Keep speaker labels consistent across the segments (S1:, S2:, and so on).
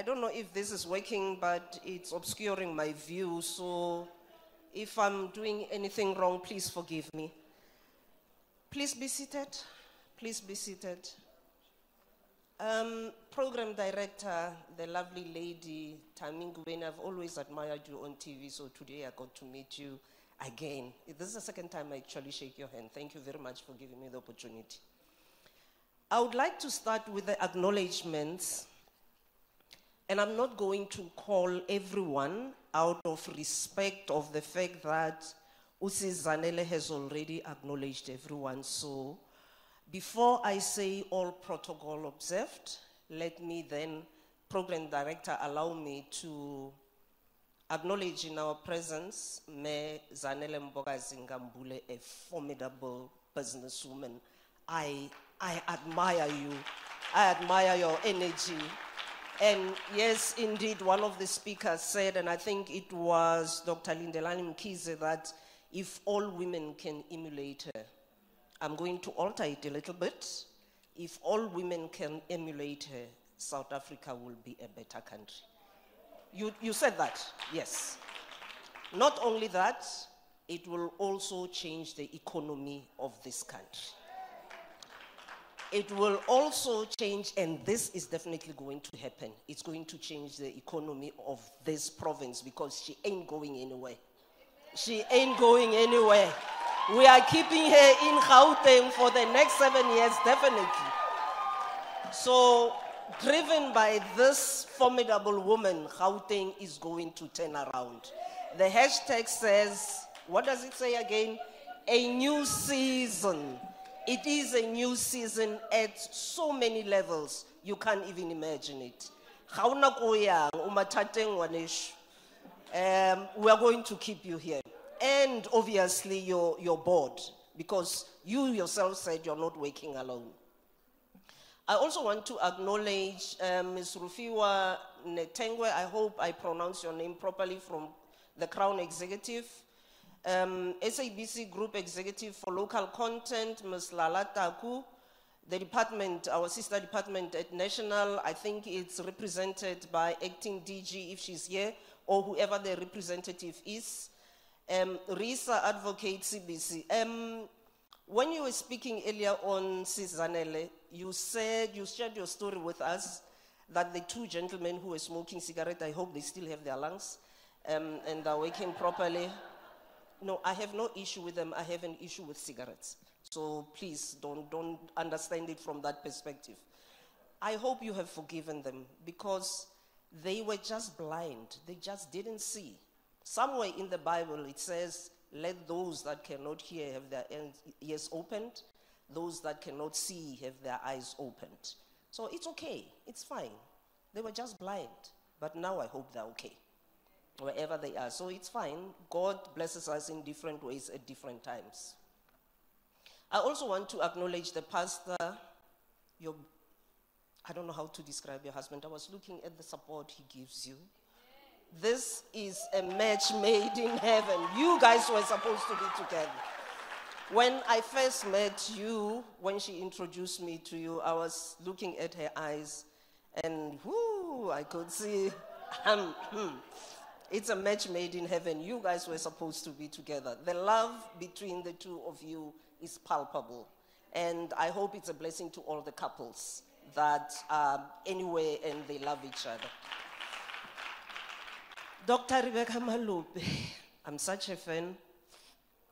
S1: I don't know if this is working, but it's obscuring my view. So if I'm doing anything wrong, please forgive me. Please be seated. Please be seated. Um, program director, the lovely lady Tamingu Ben, I've always admired you on TV, so today I got to meet you again. This is the second time I actually shake your hand. Thank you very much for giving me the opportunity. I would like to start with the acknowledgements, and I'm not going to call everyone out of respect of the fact that Usi Zanele has already acknowledged everyone. So before I say all protocol observed, let me then, program director, allow me to acknowledge in our presence Mayor Zanele Mbokazi-Nkambule, a formidable businesswoman. I, I admire you. I admire your energy. And yes, indeed, one of the speakers said, and I think it was Dr. Lindelani Mkhize, that if all women can emulate her, I'm going to alter it a little bit. If all women can emulate her, South Africa will be a better country. You, you said that, yes. Not only that, it will also change the economy of this country. It will also change, and this is definitely going to happen. It's going to change the economy of this province because she ain't going anywhere. She ain't going anywhere. We are keeping her in Gauteng for the next seven years, definitely. So, driven by this formidable woman, Gauteng is going to turn around. The hashtag says, what does it say again? A new season. It is a new season at so many levels, you can't even imagine it. Um, we are going to keep you here and obviously your, your board, because you yourself said you're not working alone. I also want to acknowledge um, Ms. Rufiwa Netengwe. I hope I pronounce your name properly from the Crown Executive. Um, SABC Group Executive for Local Content, Ms. Lala Tuku. The department, our sister department at National, I think it's represented by acting DG if she's here, or whoever the representative is. Um, Risa Advocate Sibisi. Um, when you were speaking earlier on Sizanele, you said, you shared your story with us that the two gentlemen who were smoking cigarette, I hope they still have their lungs um, and are working properly. No, I have no issue with them. I have an issue with cigarettes. So please don't, don't understand it from that perspective. I hope you have forgiven them because they were just blind. They just didn't see. Somewhere in the Bible it says, let those that cannot hear have their ears opened, those that cannot see have their eyes opened. So it's okay, it's fine. They were just blind, but now I hope they're okay, wherever they are. So it's fine. God blesses us in different ways at different times. I also want to acknowledge the pastor, your, I don't know how to describe your husband. I was looking at the support he gives you. This is a match made in heaven. You guys were supposed to be together. When I first met you, when she introduced me to you, I was looking at her eyes and whoo, I could see. Hmm, hmm. Um, it's a match made in heaven. You guys were supposed to be together. The love between the two of you is palpable. And I hope it's a blessing to all the couples that are anywhere and they love each other. Dr. Rebecca Malope, I'm such a fan.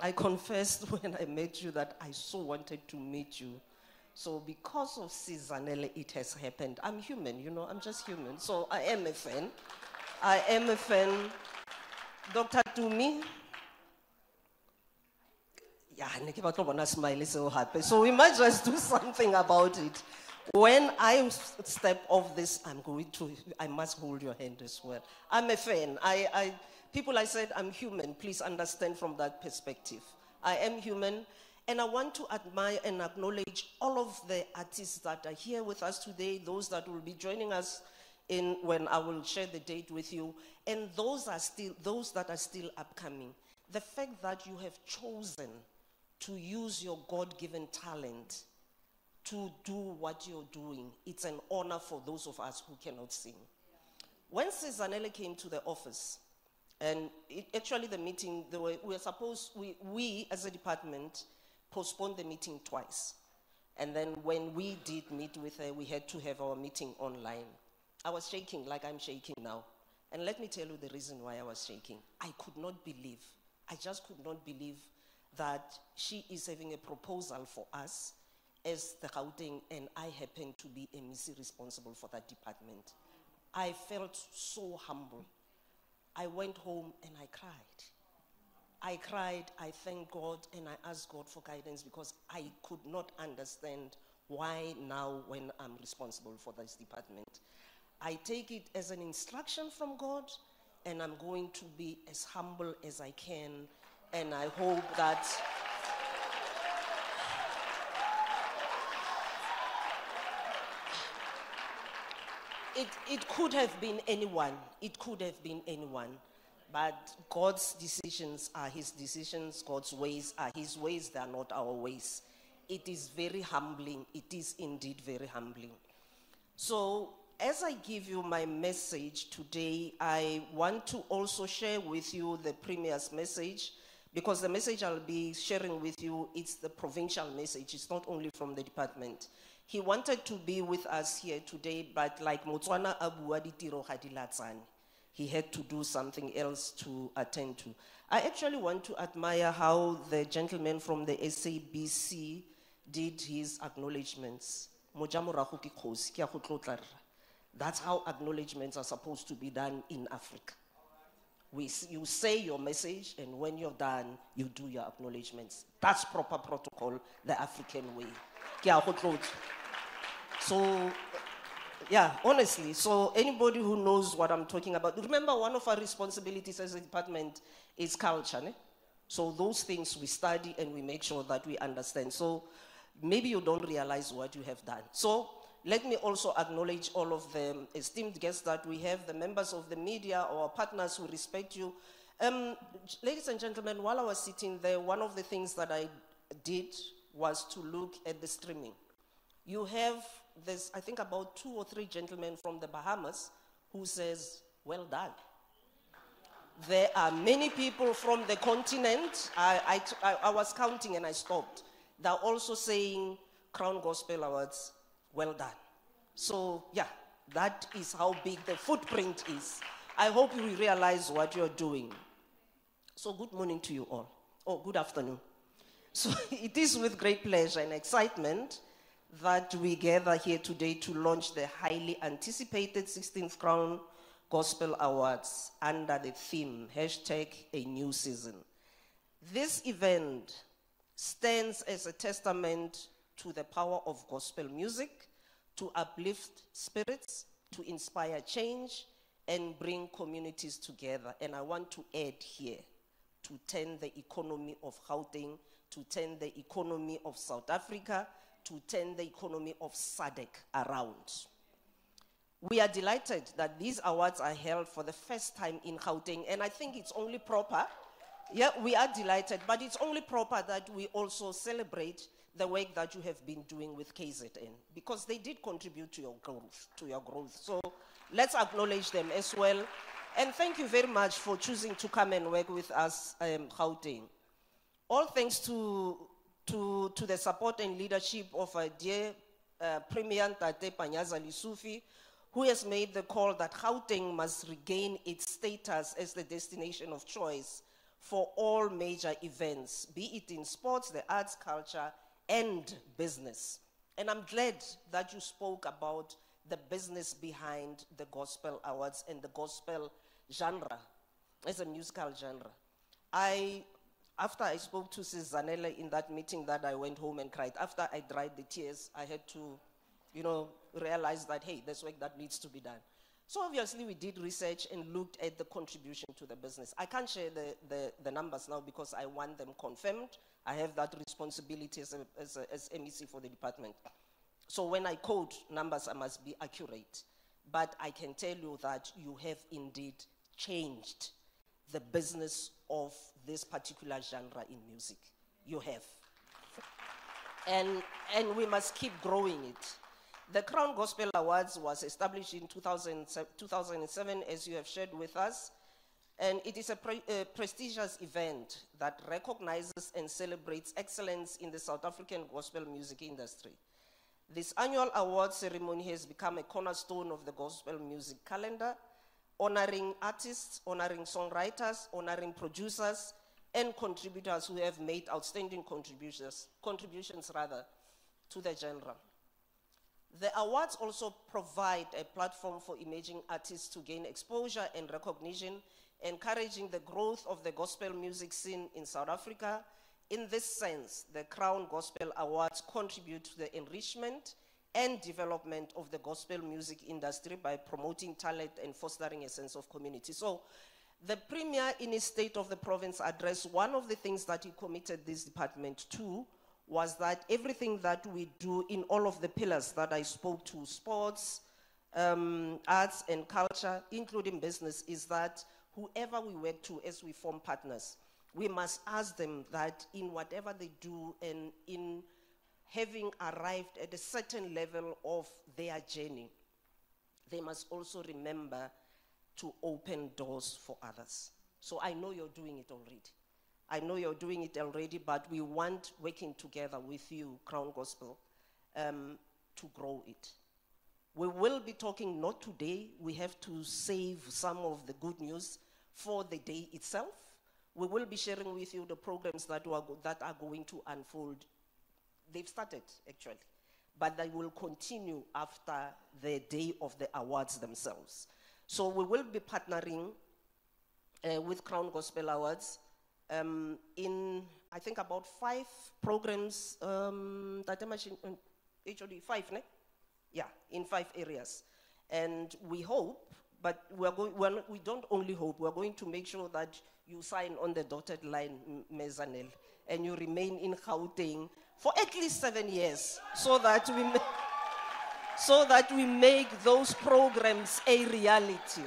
S1: I confessed when I met you that I so wanted to meet you. So because of Sizanele, it has happened. I'm human, you know, I'm just human. So I am a fan. I am a fan. Dr. Tumi, yeah, smile so happy. So we might just do something about it. When I step off this, I'm going to, I must hold your hand as well. I'm a fan. I, I, people, I said, I'm human. Please understand from that perspective. I am human. And I want to admire and acknowledge all of the artists that are here with us today, those that will be joining us in when I will share the date with you, and those are still those that are still upcoming. The fact that you have chosen to use your God-given talent to do what you're doing. It's an honor for those of us who cannot sing. When Cezanele came to the office, and it, actually the meeting, were, we were supposed, we, we as a department postponed the meeting twice. And then when we did meet with her, we had to have our meeting online. I was shaking like I'm shaking now. And let me tell you the reason why I was shaking. I could not believe, I just could not believe that she is having a proposal for us as the Gauteng, and I happen to be a MEC responsible for that department. I felt so humble. I went home and I cried. I cried, I thanked God, and I asked God for guidance because I could not understand why now when I'm responsible for this department. I take it as an instruction from God, and I'm going to be as humble as I can, and I hope that. It, it could have been anyone. It could have been anyone. But God's decisions are His decisions, God's ways are His ways, they are not our ways. It is very humbling. It is indeed very humbling. So, as I give you my message today, I want to also share with you the Premier's message because the message I'll be sharing with you it's the provincial message. It's not only from the department. He wanted to be with us here today, but like Motswana Abua Ditiro Hadilatsani, he had to do something else to attend to. I actually want to admire how the gentleman from the SABC did his acknowledgements. That's how acknowledgements are supposed to be done in Africa. We, you say your message, and when you're done, you do your acknowledgements. That's proper protocol, the African way. So, yeah, honestly, so anybody who knows what I'm talking about, remember one of our responsibilities as a department is culture. Ne? So those things we study and we make sure that we understand. So maybe you don't realize what you have done. So let me also acknowledge all of the esteemed guests that we have, the members of the media, our partners who respect you. Um, ladies and gentlemen, while I was sitting there, one of the things that I did was to look at the streaming. You have I think, about two or three gentlemen from the Bahamas who says, well done. There are many people from the continent. I, I, I was counting and I stopped. They're also saying Crown Gospel Awards, well done. So, yeah, that is how big the footprint is. I hope you realize what you're doing. So, good morning to you all. Oh, good afternoon. So, it is with great pleasure and excitement that we gather here today to launch the highly anticipated 16th Crown Gospel Awards under the theme hashtag a new season. This event stands as a testament to the power of gospel music to uplift spirits, to inspire change, and bring communities together. And I want to add here to turn the economy of Gauteng, to turn the economy of South Africa, to turn the economy of SADC around. We are delighted that these awards are held for the first time in Gauteng, and I think it's only proper. Yeah, we are delighted, but it's only proper that we also celebrate the work that you have been doing with KZN because they did contribute to your growth, to your growth. So let's acknowledge them as well. And thank you very much for choosing to come and work with us, um, Gauteng. All thanks to to, to the support and leadership of our dear uh, Premier Tate Panyaza Lesufi, who has made the call that Gauteng must regain its status as the destination of choice for all major events, be it in sports, the arts, culture, and business. And I'm glad that you spoke about the business behind the gospel awards and the gospel genre as a musical genre. I after I spoke to Cezanele in that meeting that I went home and cried, after I dried the tears, I had to, you know, realize that, hey, there's work that needs to be done. So obviously we did research and looked at the contribution to the business. I can't share the, the, the numbers now because I want them confirmed. I have that responsibility as, a, as, a, as MEC for the department. So when I quote numbers, I must be accurate. But I can tell you that you have indeed changed the business of this particular genre in music. You have. And, and we must keep growing it. The Crown Gospel Awards was established in 2000 2007, as you have shared with us, and it is a, pre- a prestigious event that recognizes and celebrates excellence in the South African gospel music industry. This annual award ceremony has become a cornerstone of the gospel music calendar, honoring artists, honoring songwriters, honoring producers, and contributors who have made outstanding contributions, contributions rather, to the genre. The awards also provide a platform for emerging artists to gain exposure and recognition, encouraging the growth of the gospel music scene in South Africa. In this sense, the Crown Gospel Awards contribute to the enrichment and development of the gospel music industry by promoting talent and fostering a sense of community. So, the Premier, in his State of the Province address, one of the things that he committed this department to was that everything that we do in all of the pillars that I spoke to sports, um, arts, and culture, including business is that whoever we work to as we form partners, we must ask them that in whatever they do and in having arrived at a certain level of their journey, they must also remember to open doors for others. So I know you're doing it already. I know you're doing it already, but we want working together with you, Crown Gospel, um, to grow it. We will be talking not today, we have to save some of the good news for the day itself. We will be sharing with you the programs that are, that are going to unfold. They've started, actually, but they will continue after the day of the awards themselves. So we will be partnering uh, with Crown Gospel Awards um, in, I think, about five programs um, that mentioned, um, HOD, five, ne? Yeah, in five areas. And we hope, but we're going, we're we don't only hope, we're going to make sure that you sign on the dotted line, Mezanel, and you remain in Gauteng for at least seven years so that we so that we make those programs a reality.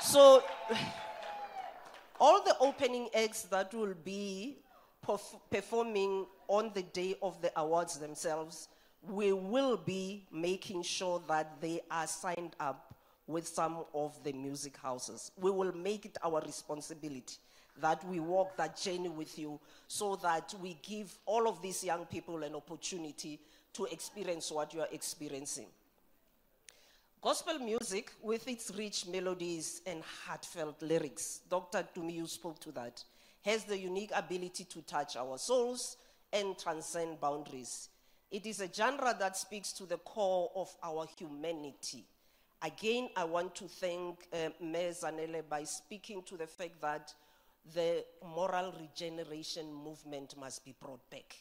S1: So, all the opening acts that will be perf- performing on the day of the awards themselves, we will be making sure that they are signed up with some of the music houses. We will make it our responsibility that we walk that journey with you so that we give all of these young people an opportunity to experience what you are experiencing. Gospel music, with its rich melodies and heartfelt lyrics, Dr. Tumi, you spoke to that, has the unique ability to touch our souls and transcend boundaries. It is a genre that speaks to the core of our humanity. Again, I want to thank uh, Mayor Zanele by speaking to the fact that the moral regeneration movement must be brought back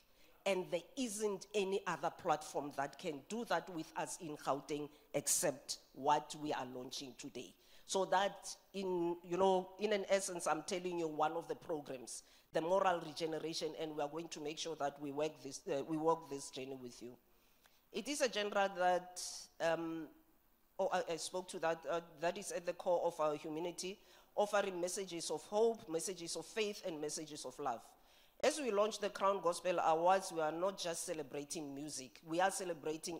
S1: and there isn't any other platform that can do that with us in Gauteng except what we are launching today. So that in, you know, in an essence, I'm telling you one of the programs, the moral regeneration, and we are going to make sure that we work this, uh, we work this journey with you. It is a genre that, um, oh, I, I spoke to that, uh, that is at the core of our humanity, offering messages of hope, messages of faith, and messages of love. As we launch the Crown Gospel Awards, we are not just celebrating music, we are celebrating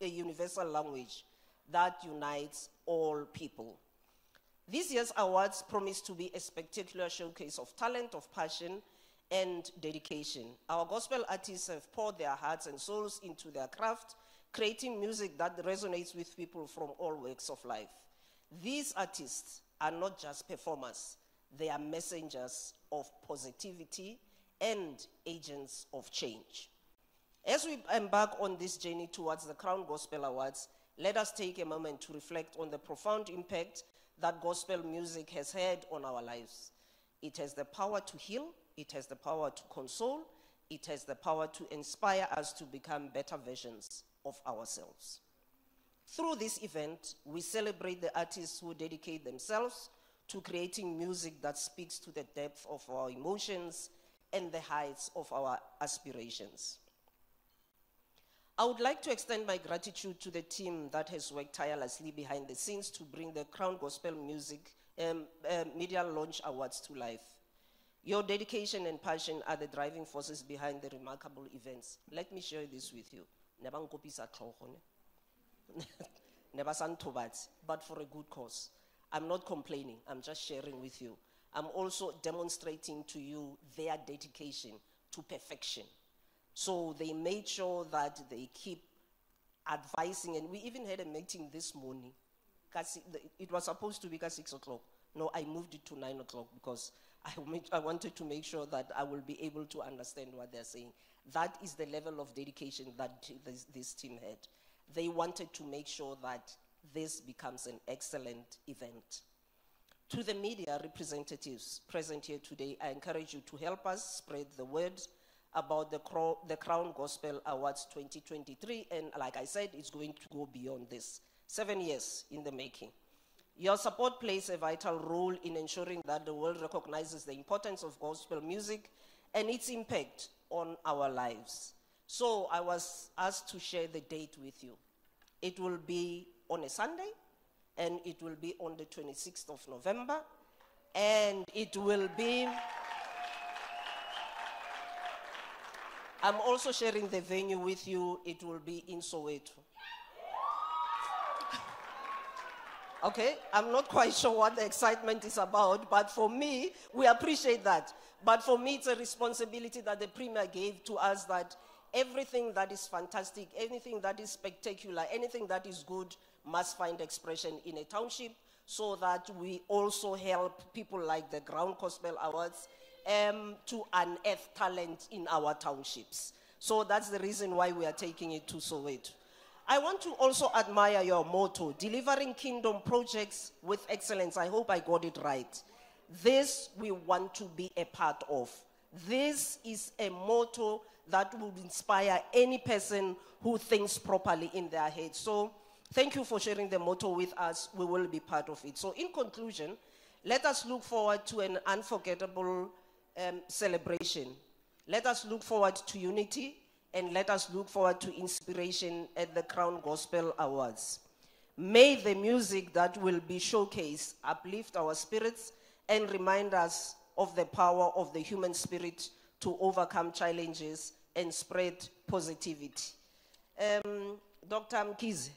S1: a universal language that unites all people. This year's awards promise to be a spectacular showcase of talent, of passion, and dedication. Our gospel artists have poured their hearts and souls into their craft, creating music that resonates with people from all walks of life. These artists are not just performers, they are messengers of positivity and agents of change. As we embark on this journey towards the Crown Gospel Awards, let us take a moment to reflect on the profound impact that gospel music has had on our lives. It has the power to heal, it has the power to console, it has the power to inspire us to become better versions of ourselves. Through this event, we celebrate the artists who dedicate themselves to creating music that speaks to the depth of our emotions and the heights of our aspirations. I would like to extend my gratitude to the team that has worked tirelessly behind the scenes to bring the Crown Gospel Music um, uh, Media Launch Awards to life. Your dedication and passion are the driving forces behind the remarkable events. Let me share this with you. Nebankopisa tlhogo ne. Nebasantobat, but for a good cause. I'm not complaining, I'm just sharing with you. I'm also demonstrating to you their dedication to perfection. So they made sure that they keep advising, and we even had a meeting this morning. it- was supposed to be at six o'clock. No, I moved it to nine o'clock because I, I wanted to make sure that I will be able to understand what they're saying. That is the level of dedication that this, this team had. They wanted to make sure that this becomes an excellent event. To the media representatives present here today, I encourage you to help us spread the word about the, the Crown Gospel Awards 2023. And like I said, it's going to go beyond this. Seven years in the making. Your support plays a vital role in ensuring that the world recognizes the importance of gospel music and its impact on our lives. So I was asked to share the date with you. It will be on a Sunday, and it will be on the 26th of November, and it will be. I'm also sharing the venue with you. It will be in Soweto. Okay, I'm not quite sure what the excitement is about, but for me, we appreciate that. But for me, it's a responsibility that the Premier gave to us that everything that is fantastic, anything that is spectacular, anything that is good must find expression in a township so that we also help people like the Crown Gospel Awards um, to unearth talent in our townships. So that's the reason why we are taking it to Soweto. I want to also admire your motto, delivering kingdom projects with excellence. I hope I got it right. This we want to be a part of. This is a motto that would inspire any person who thinks properly in their head. So, thank you for sharing the motto with us. We will be part of it. So, in conclusion, let us look forward to an unforgettable um, celebration. Let us look forward to unity and let us look forward to inspiration at the Crown Gospel Awards. May the music that will be showcased uplift our spirits and remind us of the power of the human spirit to overcome challenges and spread positivity. Um, Dr. Mkhize,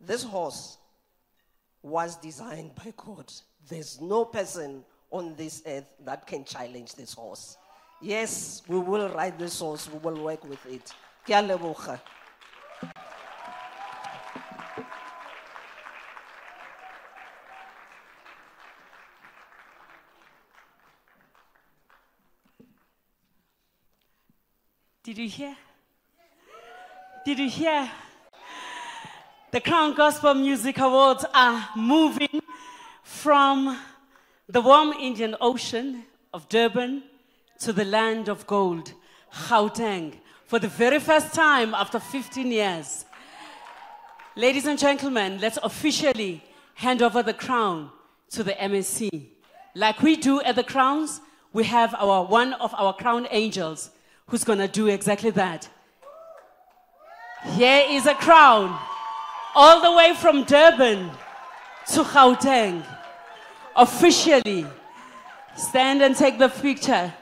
S1: this horse was designed by God. There's no person on this earth that can challenge this horse. Yes, we will ride this horse, we will work with it. Ke
S2: Did you hear? Did you hear? The Crown Gospel Music Awards are moving from the warm Indian Ocean of Durban to the land of gold, Gauteng, for the very first time after 15 years. Ladies and gentlemen, let's officially hand over the crown to the MEC. Like we do at the crowns, we have our one of our crown angels who's going to do exactly that. Here is a crown all the way from Durban to Gauteng. Officially, stand and take the picture.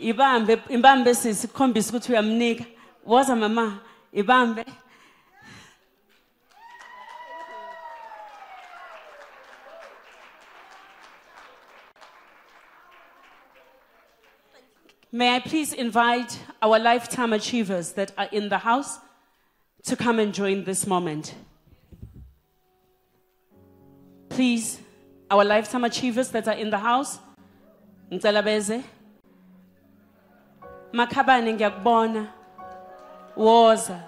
S2: Ibambe, ibambe sisi khombisa ukuthi uyamnika. Woza mama, ibambe. May I please invite our lifetime achievers that are in the house to come and join this moment. Please, our lifetime achievers that are in the house, ngicela beze. Makhabane ngiyakubona. Woza.